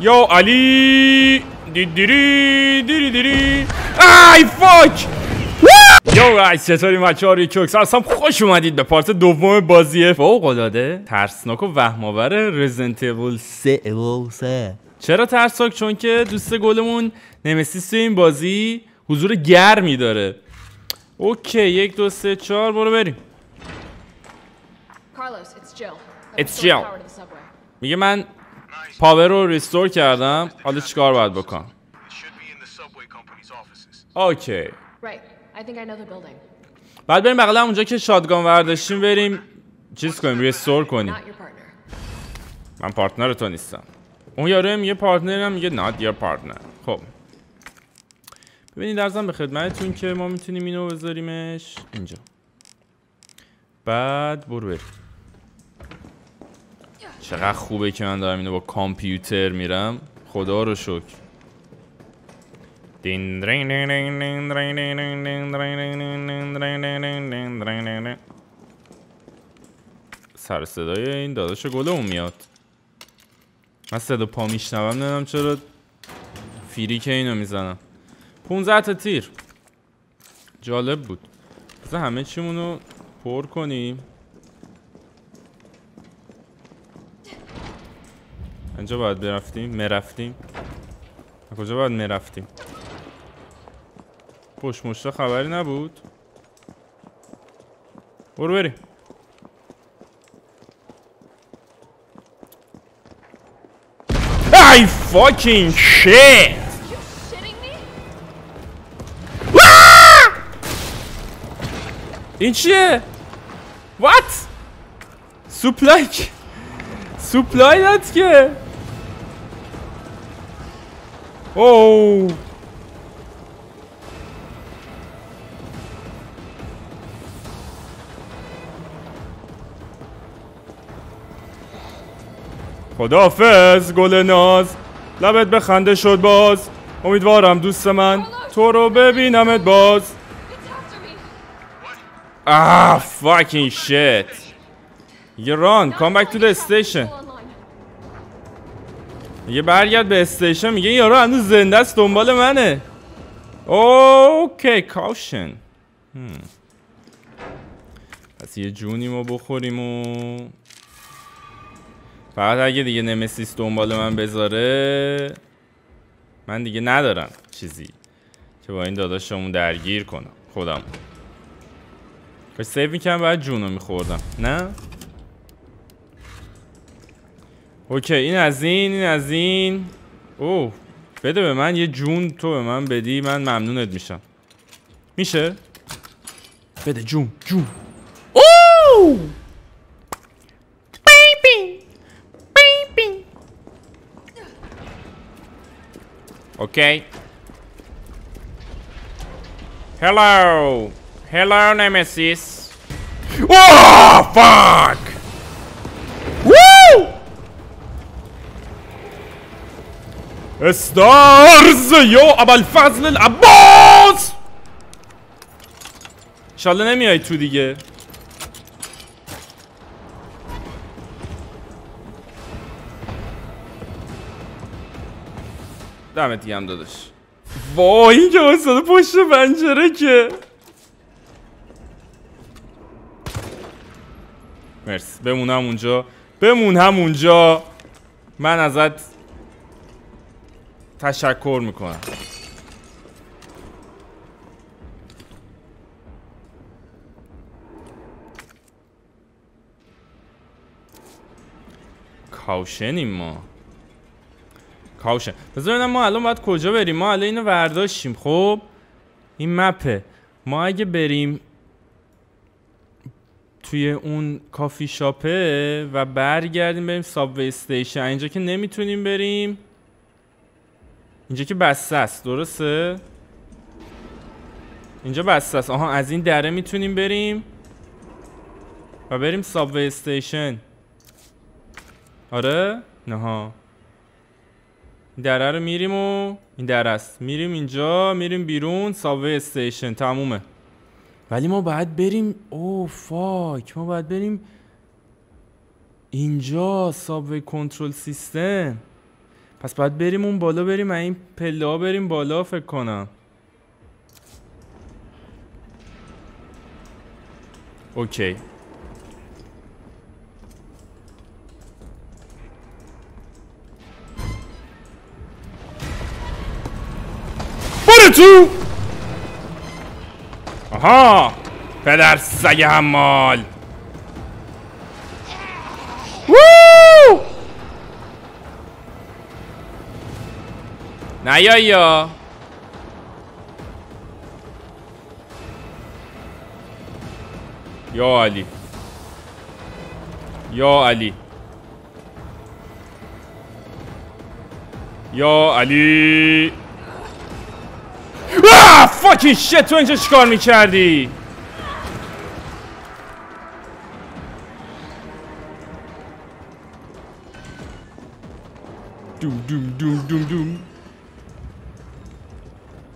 یا علی دیدیری دیری دیری Hey fuck you guys چطوری بچه ها ریکوکس هستم خوش اومدید به part دوم بازی. فوق العاده. ترسناک و وهمآور Evil 3 چرا ترسناک؟ چون که دوست گلمون نمسیس تو این بازی حضور گرمی داره. OK یک دو سه چهار برو بریم. Carlos, it's Jill. It's Jill. میگه من power رو restore کردم. حالا چیکار باید بکنم. OK. بعد بریم بغل اونجا که shotgun ورداشتیم بریم چیز کنیم restore کنیم. من partner تو نیستم. اون یارو میگه partner م میگه not your partner. خب. ببینید عرضم به خدمتتون که ما می‌تونیم اینو بذاریمش اینجا. بعد برو بریم. چقدر خوبه که من دارم اینو با کامپیوتر میرم خدا رو شکر. سر صدای این داداش گلمون میاد من صدا پا میشنوم نمی‌دونم چرا فیری که اینو می‌زنم 15 تا تیر جالب بود بذار همه چیمونو پر کنیم اینجا باید برفتیم؟ مرفتیم؟ کجا باید مرفتیم؟ پشت مشتا خبری نبود؟ برو بریم. ای shitting me? این چیه؟ What? سوپلای که- سوپلای داد که؟ اوه خدافظ گل ناز لبت به خنده شد باز امیدوارم دوست من تو رو ببینمت باز. Ah, fucking shit. You run, come back to the station. یه برگرد به station میگه یارو هنوز زنده است دنبال منه. OK caution پس یه جونی ما بخوریم و فقط اگه دیگه نمسیس دنبال من بذاره من دیگه ندارم چیزی که با این داداشمون درگیر کنم خودم. کاش save می‌کنم باید جونو میخوردم. نه؟ OK این از این این از این. اوه بده به من یه جون تو به من بدی من ممنونت میشم. میشه؟ بده جون جون. اوه! بیبی بیبی. اوکی. Hello. Hello, Nemesis. Oh, fuck! استارز یا ابوالفضل العباس! انشالله نمیای تو دیگه. دمت گرم داداش. وای این که واسه پشت پنجره که. مرسی. بمون همونجا بمون همونجا. من ازت تشکر می‌کنم. کاوشنیم ما. کاوشن. بذار ما الان باید کجا بریم. ما الان اینو برداشتیم خب؟ این مپه ما اگه بریم توی اون کافی شاپه و برگردیم بریم subway station اینجا که نمی‌تونیم بریم. اینجا که بسته است درسته؟ اینجا بسته است. آها از این دره می‌تونیم بریم و بریم subway station. آره؟ نه دره رو میریم و این دره است. میریم اینجا میریم بیرون subway station. تمومه. ولی ما باید بریم او فاک. ما باید بریم اینجا سابوی کنترل سیستم. پس باید بریم اون بالا بریم این پله ها بریم بالا فکر کنم. اوکی. برو تو! آها! پدر سگ حمال! وو! نه یا یا یا علی یا علی یا علی آه فاکین شت تو اینجا چیکار می‌کردی دوم دوم دوم دوم دوم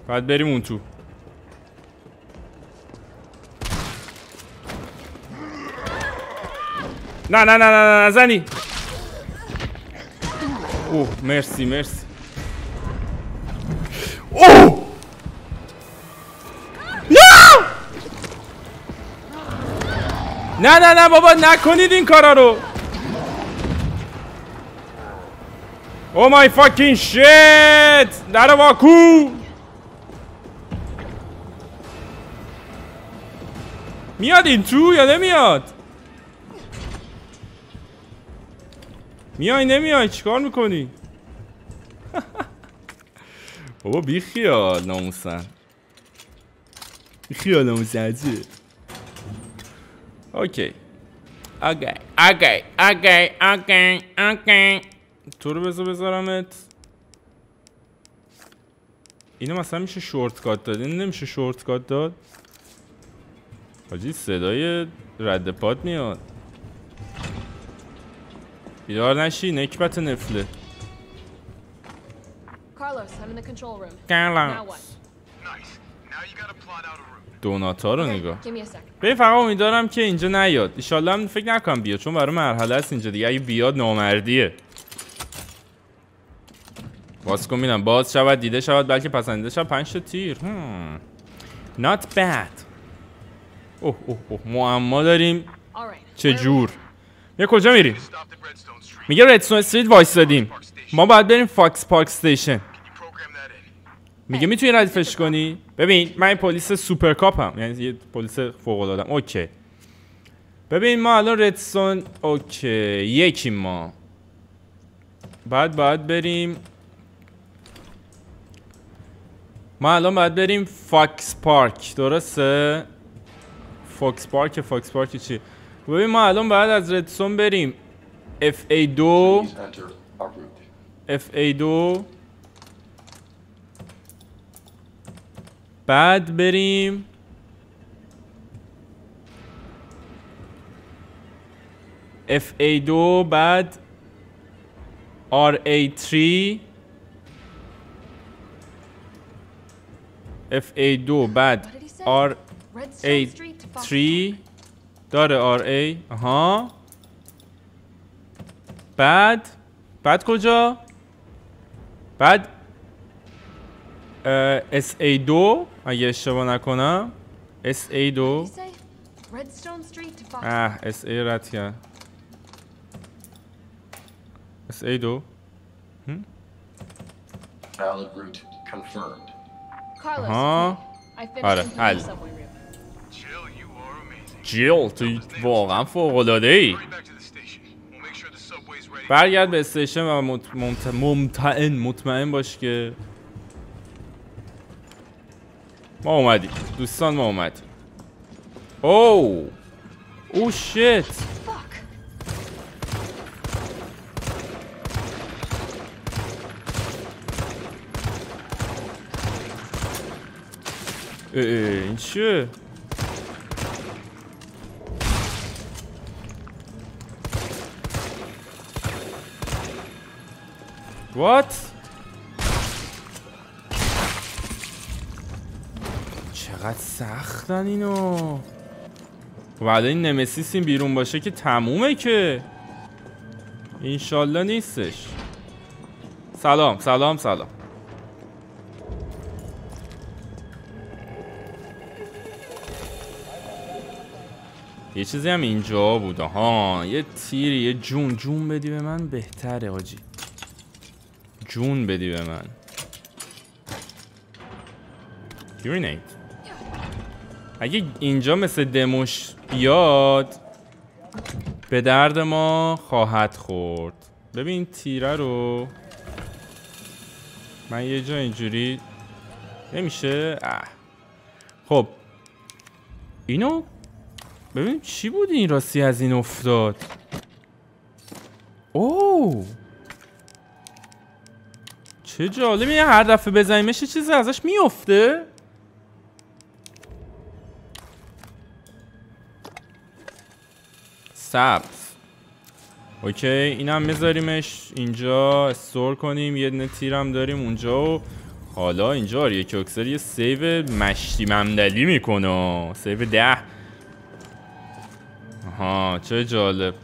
باید بریم اون تو نه نه نه نه نه نزنی اوه مرسی مرسی اوه نه نه نه بابا نکنید این کارا رو. او مای فاکین شیت در واکو میاد این تو یا نمیاد؟ میای نمیای چیکار می‌کنی؟ بابا بی خیال ناموسن. بی خیال ناموسن عجیه okay. okay okay okay okay okay. تو رو بذار بذارمت. اینو مثلا میشه شورت کات داد. این نمیشه شورت کات داد. حاجی صدای رد پاد میاد. بیدار نشی نکبت نفله. دوناتا رو نگاه. به فقط امیدوارم که اینجا نیاد. ایشالله هم فکر نکنم بیاد چون برای مرحله است اینجا دیگه. اگه بیاد نامردیه. باز کن میدم باز شود دیده شود بلکه پسندیده شود. پنج تا تیر. هم. not bad. اوه اوه اوه معما داریم. چه? جور یه کجا میریم. میگه Redstone Street وایسادیم ما باید بریم Fox Park station? میگه می‌تونی ردیفش کنی ببین من پلیس super cop هم یعنی یه پلیس فوق العاده okay ببین ما الان Redstone okay یکی ما بعد باید بریم ما الان باید بریم Fox Park درسته Fox Park Fox Park چی؟ ببین ما الان باید از Redstone بریم. FA2 FA2 بعد بریم. FA2 بعد RA3 FA2 بعد R A3 داره RA آها. بعد بعد کجا؟ بعد SA2 اگه اشتباه نکنم. SA2 اه SA رد کرد SA2 Valid route confirmed. Carlos, آره. حل. جیل تو واقعا فوق العاده ای. برگرد به استیشن و مط- ممت- ممتعن مطمئن باش که ما اومدیم. دوستان ما اومدیم. او او شت این چیه؟ What? چقدر سختن اینو. ولی این نمسیس این بیرون باشه که تمومه که. اینشالله نیستش. سلام سلام سلام. یه چیزی هم اینجا بود ها یه تیری یه جون جون بدی به من. بهتره آجی. جون بدی به من. گرینیت اگه اینجا مثل دموش بیاد به درد ما خواهد خورد. ببین تیره رو. من یه جا اینجوری نمیشه؟ اه. خب. اینو؟ ببین چی بود این راستی از این افتاد؟ اوه! چه جالبی هر دفعه بزنیمش چیزی ازش میفته سبز. okay اینم میذاریمش اینجا store کنیم یه دونه تیرم داریم اونجا و حالا اینجا یک اکسر یه save مشتی ممدلی می‌کنه. save ده. آها چه جالب.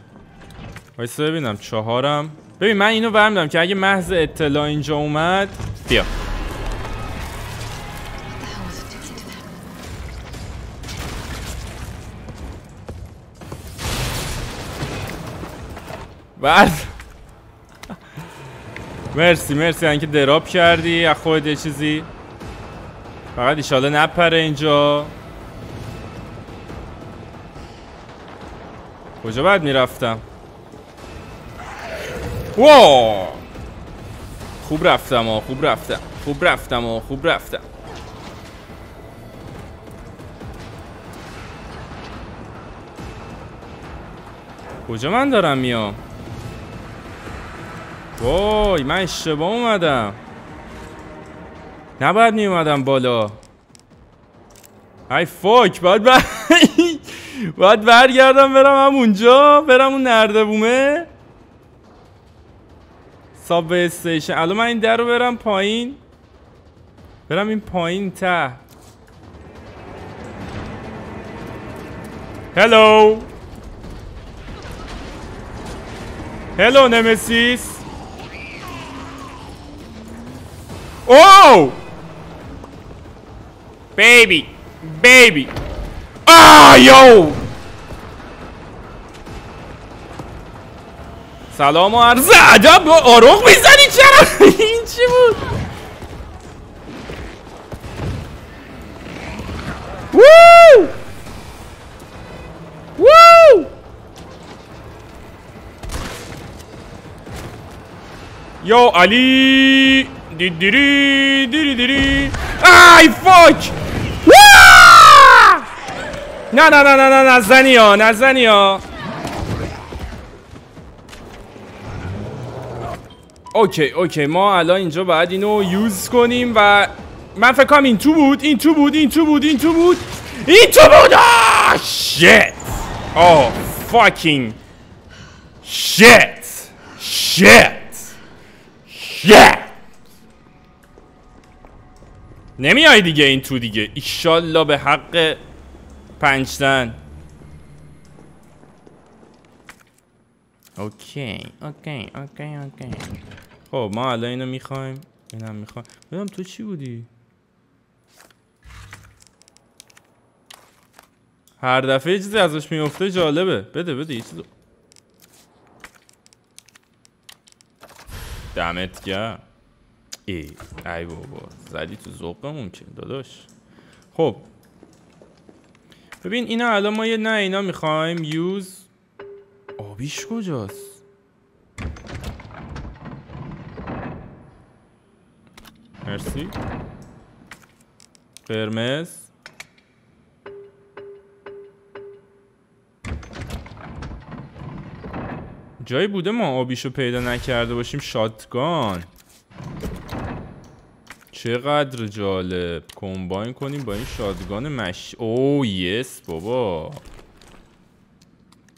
وایسا ببینم چهارم. ببین من اینو برمیدم که اگه محض اطلاع اینجا اومد بیا. بعد مرسی مرسی اینکه دراب کردی از خودت یه چیزی. فقط ایشاله نپره اینجا. کجا باید می‌رفتم؟ واو خوب رفتم آه خوب رفتم. خوب رفتم آه خوب رفتم. کجا من دارم میام؟ وای من اشتباه اومدم. نباید می اومدم بالا. ای فاک باید بر... باید برگردم برم همونجا برم اون نردبومه. ساب استیشن الان من این در رو برم پایین برم این پایین ته هلو هلو نمسیس Oh! Baby! Baby! Ah, yo! سلام و عرض ادب آروغ می‌زنی چرا؟ این چی بود؟ وو! وو! یا علی دیدیری دیری دیری آی fuck نه نه نه نه نه نزنی ها نزنی ها okay okay ما الان اینجا باید اینو use کنیم و من فکر کنم این تو بود این تو بود این تو بود این تو بود این تو بود! آه shit آه fucking shit shit shit نمیای دیگه این تو دیگه. ایشالله به حق پنجتن okay okay okay okay. خب ما الان اینو می‌خوایم. اینم می‌خوایم. ببینم تو چی بودی؟ هر دفعه یه چیزی ازش میفته جالبه. بده بده یه چیزو. دمت گرم. ای ای بابا زدی تو ذوقمون که داداش. خب. ببین اینا الان ما یه نه اینا می‌خوایم. یوز. آبیش کجاست؟ مرسی. قرمز. جایی بوده ما آبیشو پیدا نکرده باشیم؟ شاتگان. چقدر جالب. کمباین کنیم با این شادگان مش او یس بابا.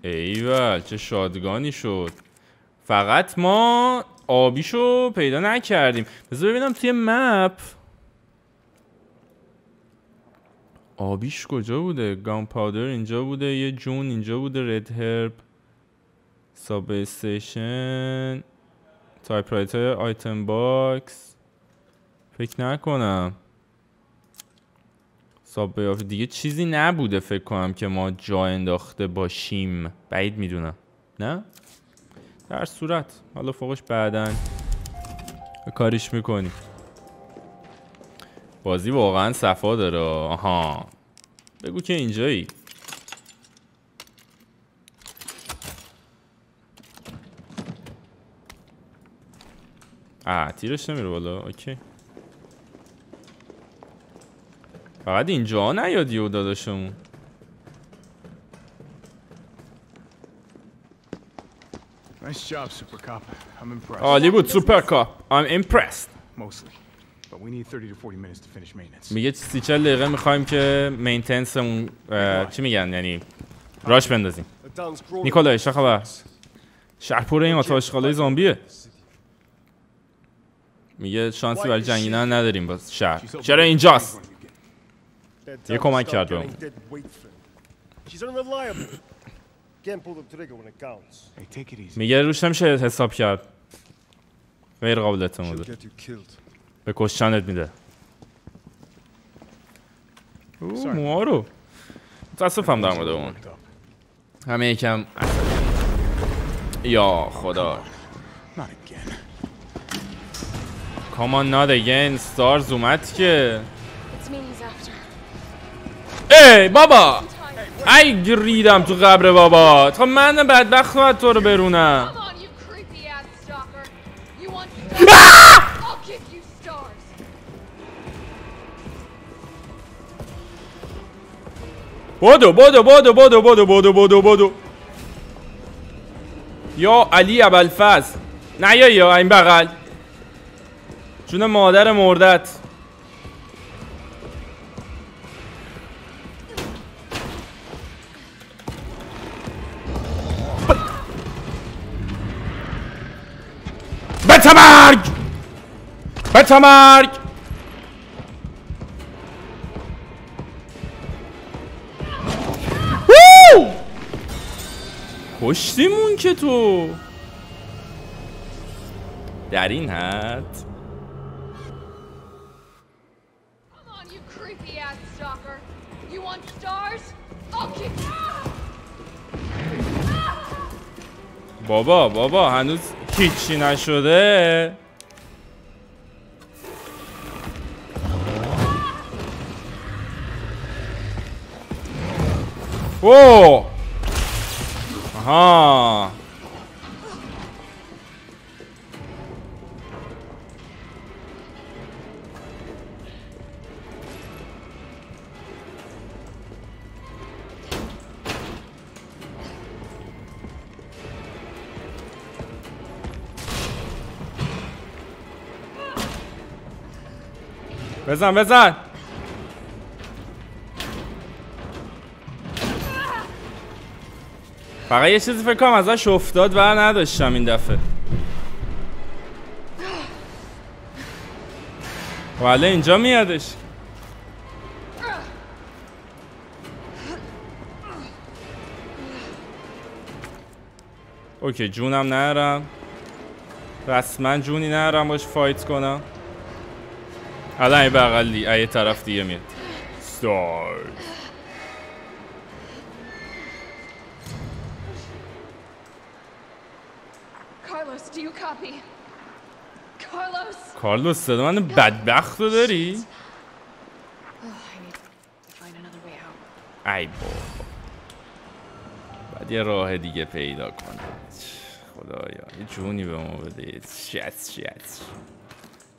ایول چه شادگانی شد. فقط ما آبیشو پیدا نکردیم. بذار ببینم توی مپ. آبیش کجا بوده؟ گام پاودر اینجا بوده یه جون اینجا بوده رد هرب ساب استیشن تایپ رایت آیتم باکس فکر نکنم. ساب آف دیگه چیزی نبوده فکر کنم که ما جا انداخته باشیم. بعید می‌دونم. نه؟ در صورت. حالا فوقش بعدا کاریش می‌کنیم بازی واقعا صفا داره. آها. بگو که اینجایی. آه تیرش نمیره بالا. اوکی. فقط اینجا نیادی و داداشمون. Nice job, Super Cop. I'm impressed. عالی بود سوپر کاپ I'm impressed Mostly. But we need 30 to 40 minutes to finish maintenance. میگه سی چل دقیقه می‌خوایم که مینتنسمون چی میگن یعنی راش بندازیم. نیکولای چه خبر شهر پر این آتش خاله زامبیه میگه شانسی برای جنگیدن نداریم با شهر چرا اینجاست یه کمک کرد به میگه روش نمیشه حساب کرد غیر قابل She'll اعتماده get you killed. به کشتنت میده او موها رو متاسفم در مورد اون. همه یکم. یا خدا Not again. کامان ناد اگین ستارز اومد که It's me he's after. ای بابا. ای ریدم تو قبر بابا. تا من بدبخت باید تو رو برونم. بودو بودو بودو بودو بودو بودو بودو بودو یا علی ابوالفضل. نه یا یا این بغل. جون مادر مردت. مرگ کشتیمون که تو. در این حد. بابا بابا هنوز هیچی نشده. 哦，啊哈！别站，别站！فقط یه چیزی فکر کنم ازش افتاد و نداشتم این دفعه. ولی اینجا میادش. اوکی جونم نرم. رسما جونی نرم باش فایت کنم. الان این بغلی یه طرف دیگه میاد. ستار Carlos, do you copy? Carlos? کارلوس صدا من بدبخت رو داری؟ Oh. ای بابا. بعد یه راه دیگه پیدا کنم خدایا یه جونی به ما بده شت شت.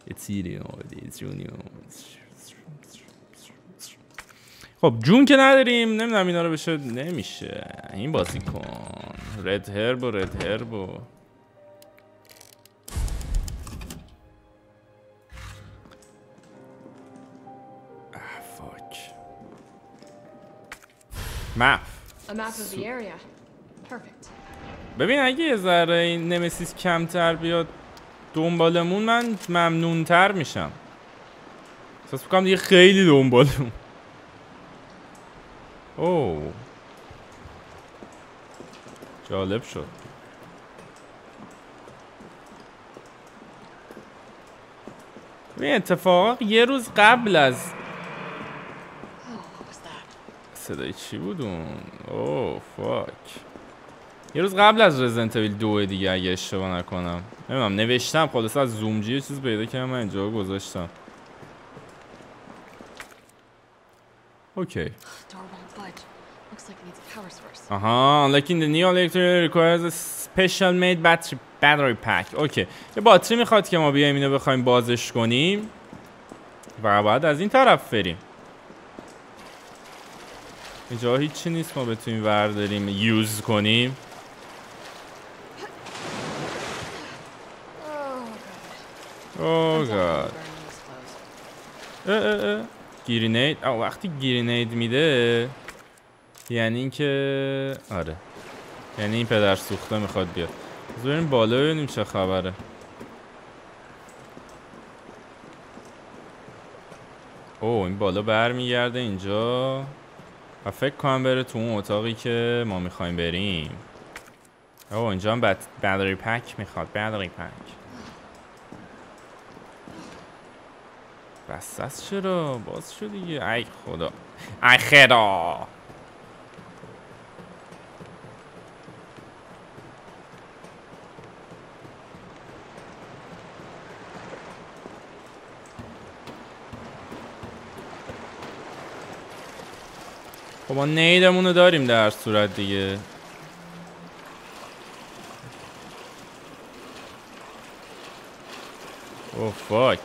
یه تیری به ما بده یه جونی به ما بده خب جون که نداریم نمی‌دونم اینا رو بشه نمیشه. این بازی کن. رد هرب و رد هرب و مپ. A map of the area. Perfect. ببین اگه یه ذره این نمسیس کمتر بیاد دنبالمون من ممنونتر میشم. احساس می‌کنم دیگه خیلی دنبالمون. اوه. جالب شد. این اتفاق یه روز قبل از Oh, what was that? صدای چی بود اون اوه فاک یه روز قبل از رزنت اویل دو دیگه اگه اشتباه نکنم. نمی‌دونم نوشتم خلاص از زومجی یه چیز پیدا کردم من اینجا گذاشتم. اوکی. آها like in the new electric requires a special made battery battery pack. اوکی. یه باتری می‌خواد که ما بیایم اینو بخوایم بازش کنیم. و بعد از این طرف بریم. اینجا هیچی نیست ما بتونیم ورداریم یوز کنیم. اوه گاد. گرینید آه وقتی گرینید میده یعنی اینکه آره. یعنی این پدر سوخته می‌خواد بیاد. بریم بالا ببینیم چه خبره. اوه این بالا برمیگرده اینجا. فکر کنم بره تو اون اتاقی که ما می‌خوایم بریم. اوه اینجا هم بط... بطری پک می‌خواد بطری پک. بس از چرا؟ باز شد دیگه. ای خدا. ای خدا. خب ما نیدمون رو داریم در صورت دیگه. او فاک.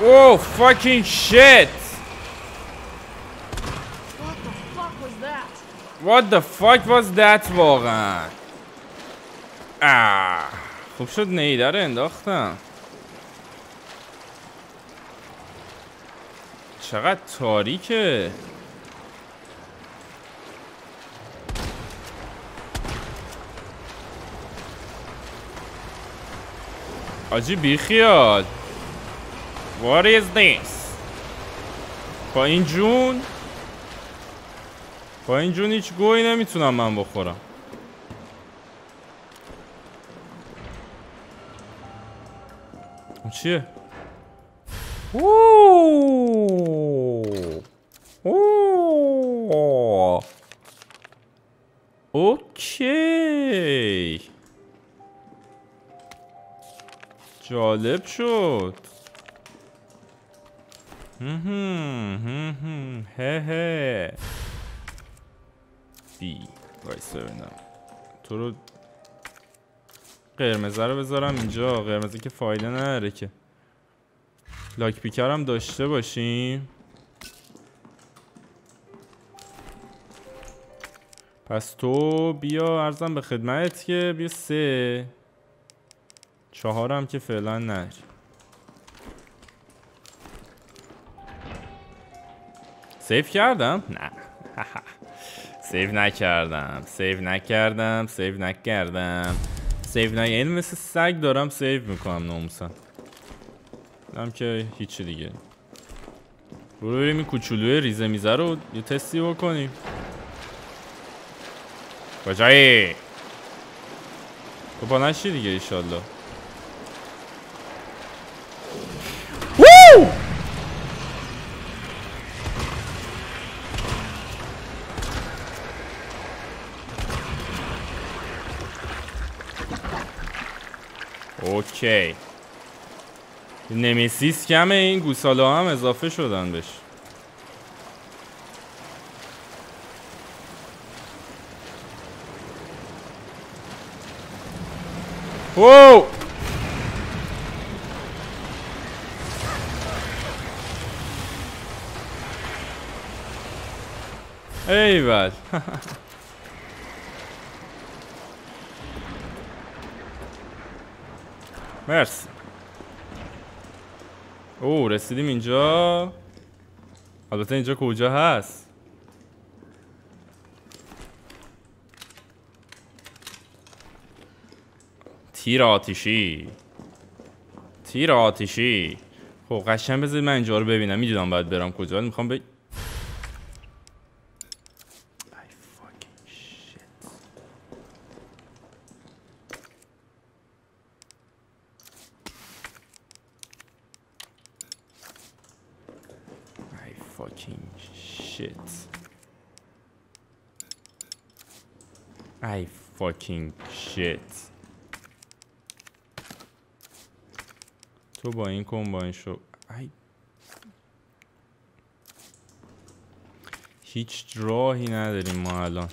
او فاکین شیت. What the fuck was that واقعا؟ آه. خوب شد نیده رو انداختم. چقدر تاریکه. آجی بیخیال. What is this? با این جون؟ با این جون هیچ گویی نمی‌تونم من بخورم. چیه؟ اوه. اوه. اوکی جالب شد. هه هه بی وایسا تو رو قرمزه رو بذارم اینجا. قرمزه که فایده نداره که. لاک پیکر هم داشته باشیم. پس تو بیا ارزم به خدمت که بیا سه. چهارم که فعلا نری save کردم؟ نه. save نکردم. save نکردم. save نکردم. save نه یعنی مثل سگ دارم save می‌کنم ناموسن هم که هیچی دیگه برو بریم این کوچولوی ریزه میزه رو یه تستی بکنیم کجایی تو با نشی دیگه ایشالله اوکی. نمیسیس کمه این گوساله هم اضافه شدن بهش. واو! ایول مرسی. او رسیدیم اینجا. البته اینجا کجا هست؟ تیر آتیشی. تیر آتیشی. خب قشنگ بذارید من اینجا رو ببینم. می‌دونم باید برم کجا می‌خوام ب... ای fucking fucking shit I fucking shit. تو با این کمباین شو. ای. هیچ راهی نداریم ما الان.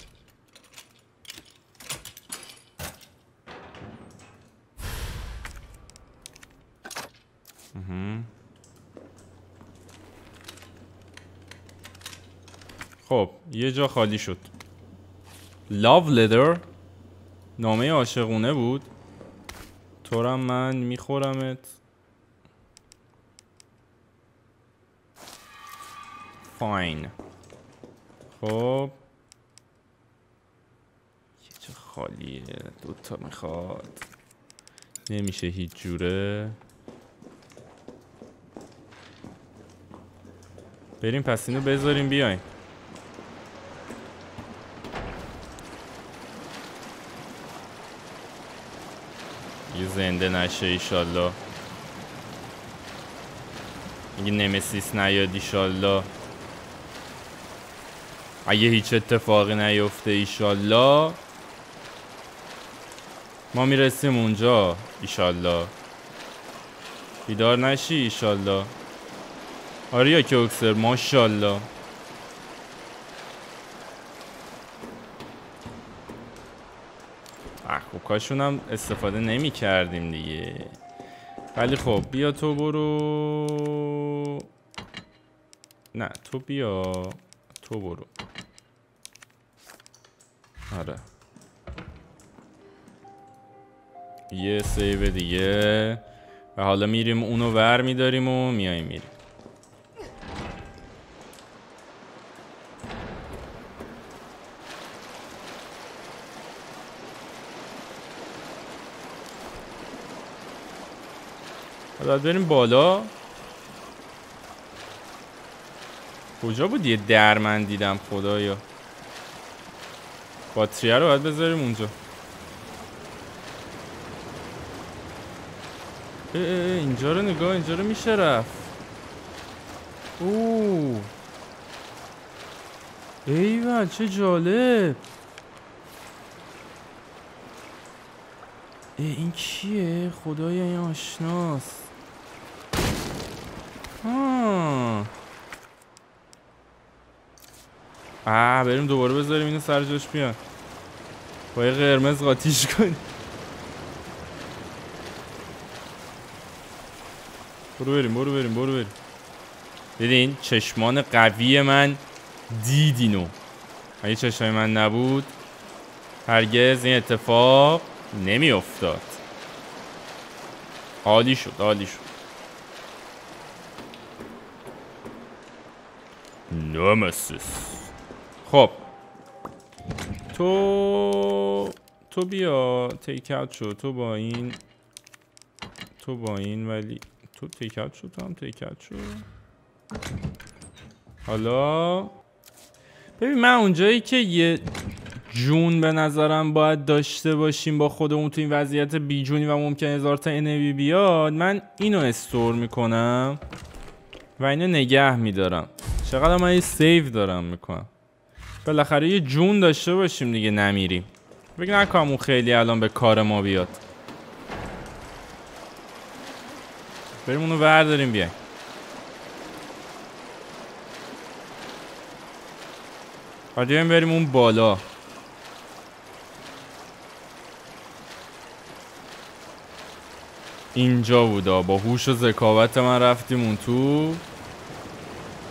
خب یه جا خالی شد. Love letter. نامه عاشقونه بود؟ تورم من میخورمت. فاین خب. یه جا خالیه. دوتا می‌خواد. نمیشه هیچ جوره. بریم پس اینو بذاریم بیایم زنده نشه ایشالله. اگه نمسیس نیاد ایشالله. اگه هیچ اتفاقی نیفته ایشالله ما می‌رسیم اونجا ایشالله. بیدار نشی ایشالله. آریا که اکسر ماشالله کاشون هم استفاده نمی کردیم دیگه. ولی خب بیا تو برو. نه تو بیا. تو برو. آره. یه سیو دیگه. و حالا میریم اونو ور میداریم و میایم میریم. باید بریم بالا. کجا بود یه در من دیدم خدایا. باتریه رو باید بذاریم اونجا. اه اینجا رو نگاه اینجا رو میشه رفت. اوه. ایول چه جالب. این کیه؟ خدای این آشناست. آه بریم دوباره بذاریم اینو سر جاش بیان. با یه قرمز قاتیش کنیم. برو بریم برو بریم برو بریم. دیدین چشمان قوی من دیدینو اگه چشمان من نبود هرگز این اتفاق نمی افتاد عالی شد عالی شد. نمسیس خب. تو تو بیا تیک اوت شو. تو با این تو با این ولی تو تیک اوت شو تو هم تیک اوت شو. حالا؟ ببین من اونجایی که یه جون به نظرم باید داشته باشیم با خودمون تو این وضعیت بیجونی و ممکن هزار تا انوی بیاد من اینو استور می‌کنم و اینو نگه میدارم. چقدر من یه سیو دارم می‌کنم. بالاخره یه جون داشته باشیم دیگه نمیریم. بگی نکنم اون خیلی الان به کار ما بیاد. بریم اونو برداریم بیایم. باید بریم اون بالا. اینجا بودا با هوش و ذکاوت من رفتیم اون تو.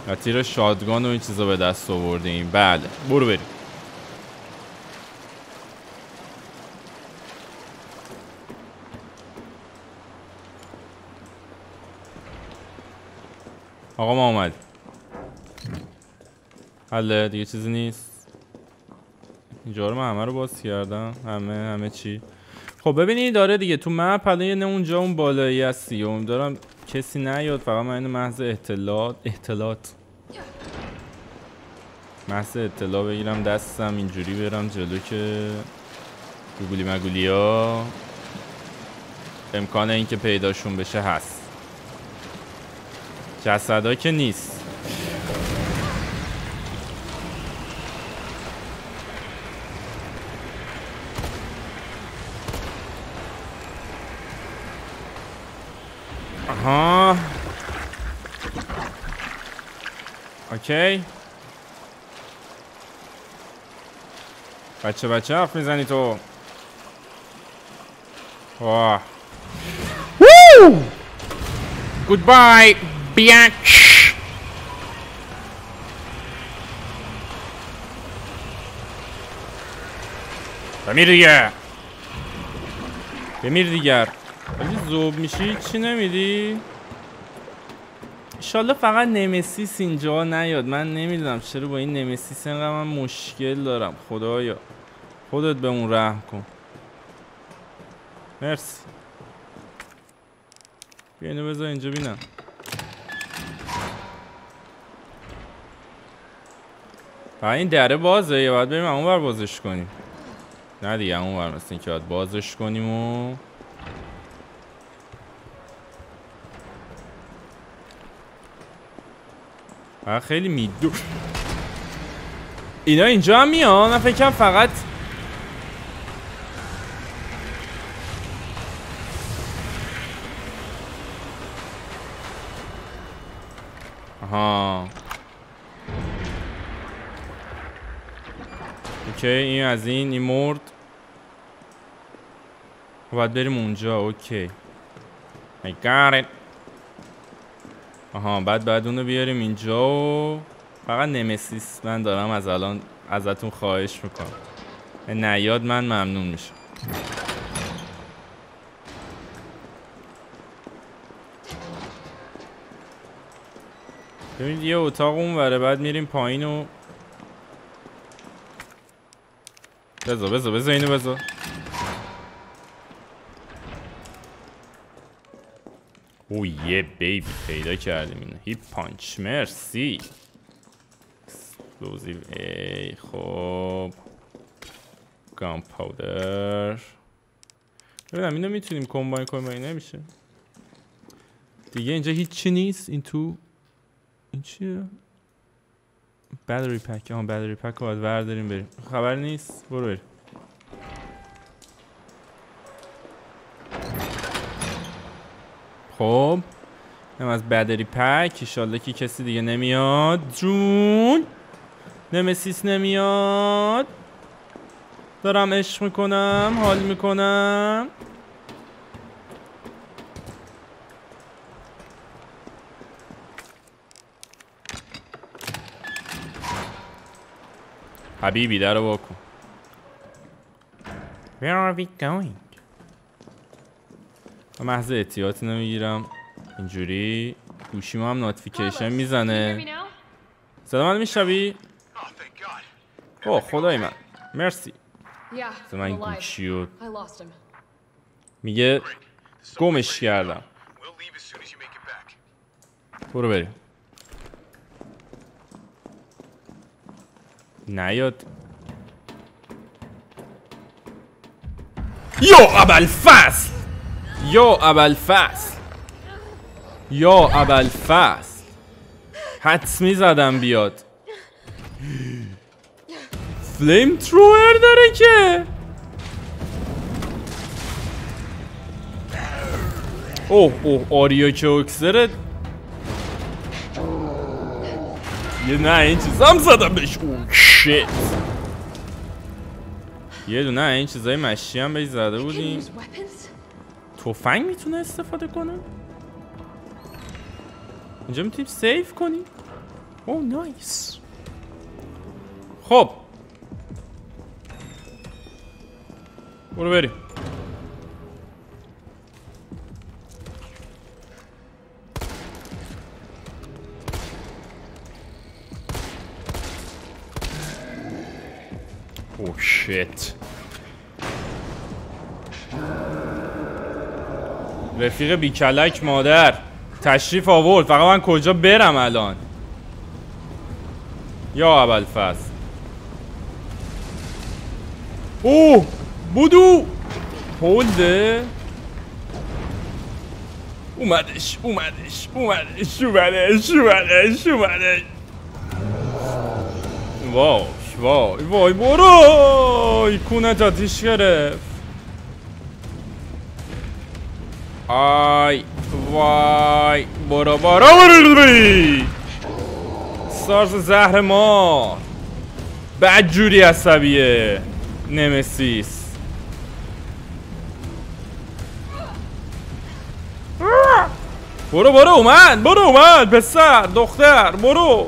و تیر شادگان و این چیزا به دست آوردیم. بله برو بریم. آقا ما آمد حله دیگه چیزی نیست. اینجا رو من همه رو باز کردم. همه همه چی. خب ببینید داره دیگه تو مپ حالا نه اونجا اون بالایی هستی. اون دارم کسی نیاد فقط من محض اطلاعات اطلاعات. محض اطلاع بگیرم دستم اینجوری برم جلو که گوگلی مگولی ها امکان اینکه پیداشون بشه هست. جسد که نیست. آها اوکی بچه بچه حرف می‌زنی تو واه Goodbye, bitch. بمیر دیگه بمیر دیگر ولی زوب میشی چی نمیدی؟ ایشالله فقط نمسیس اینجا نیاد. من نمی‌دونم چرا با این نمسیس اینقدر من مشکل دارم. خدایا. خودت به اون رحم کن. مرسی. بیا اینو بذار اینجا بینم. این دره بازه. یا باید بریم اون بر بازش کنیم. نه دیگه اون بر مثل که باید بازش کنیم و خیلی میدو. اینا اینجا هم میان؟ من فکرم فقط آها. اوکی این از این این مرد. باید بریم اونجا. اوکی. I got it. آها بعد بعد اونو بیاریم اینجا و فقط نمسیس من دارم از الان ازتون خواهش می‌کنم. نیاد من ممنون میشم. ببینید یه اتاق اون وره بعد میریم پایین و بزا بزا بزا اینو بزا او یه baby پیدا کردیم اینو hip pouch مرسی explosive A خب gunpowder ببینم اینو می‌تونیم combine کنیم نمیشه دیگه اینجا هیچی نیست این تو این چیه باتری پک آها باتری پک رو باید ورداریم بریم خبر نیست برو بریم خب هم از باتری پک. ایشالله که کسی دیگه نمیاد. جون! نمسیس نمیاد. دارم عشق می‌کنم حال می‌کنم. حبیبی در رو بکن Where are we going? من محض احتیاطی نمی‌گیرم. اینجوری گوشیم هم نوتیفیکیشن می‌زنه. صدا من می‌شوی؟ اوه خدای من. مرسی. من گوشی رو میگه گمش کردم. برو بریم. نیاد. یا ابل فصل یا فصل یا ابل فصل حدس می‌زدم بیاد. فلیم تروور داره که. اوه اوه آریا که اکسره. یه نه این چیز هم زدم بهش. اوه شیت. یه دونه این چیزای مشی هم بهش زده بودیم. توفنگ می‌تونه استفاده کنه؟ اینجا می‌تونیم سیف کنیم؟ اوه نایس. خب. برو بریم. اوه شیت. رفیق بیکلک مادر. تشریف آورد. فقط من کجا برم الان؟ یا اول فصل اوه! بودو! هولده؟ اومدش اومدش اومدش اومدش اومدش اومدش. واو وای وای برو کونه آتیش گرفت. آی وای برو برو. سارس زهر ما. بد جوری عصبیه. نمسیس. برو برو اومد برو اومد. پسر دختر برو.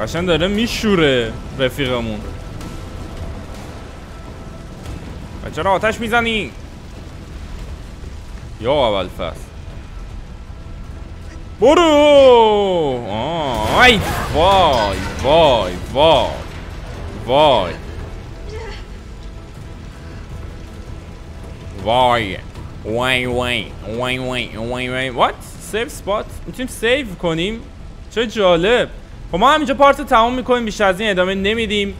قشن داره میشوره رفیقمون. چرا آتش می‌زنی؟ یا اول برو آه ای وای وای وای وای وای وای وای وای وای وای وای وات safe spot می‌تونیم save کنیم? چه جالب. خب ما همینجا part تمام می‌کنیم بیشتر از این ادامه نمیدیم.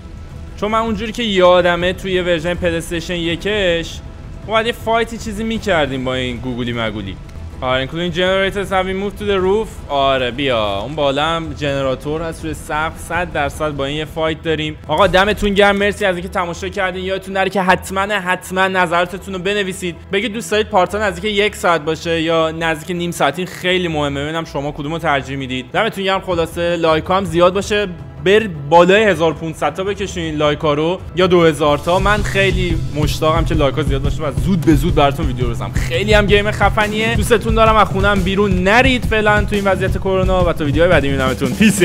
چون من اونجوری که یادمه توی version PlayStation یکش باید یه fight ی چیزی می‌کردیم با این گوگلی مگولی. آره including generators have been moved to the roof. آره بیا. اون بالا هم generator هست روی سقف 100 درصد با این یه fight داریم. آقا دمتون گرم. مرسی از اینکه تماشا کردین. یادتون نره که حتما حتما نظراتتون رو بنویسید. بگید دوست دارید part ا نزدیک یک ساعت باشه یا نزدیک نیم ساعت. این خیلی مهمه. ببینم شما کدوم رو ترجیح می‌دید. دمتون گرم. خلاصه like هم زیاد باشه. بر بالای 1500 تا بکشین ها رو یا 2000 تا. من خیلی مشتاقم که like ها زیاد باشه. و زود به زود براتون ویدیو بزنم. خیلی هم game خفنیه. دوستتون دارم. از خونم بیرون نرید فعلا تو این وضعیت کرونا و تا ویدیوهای بعدی میبینمتون. peace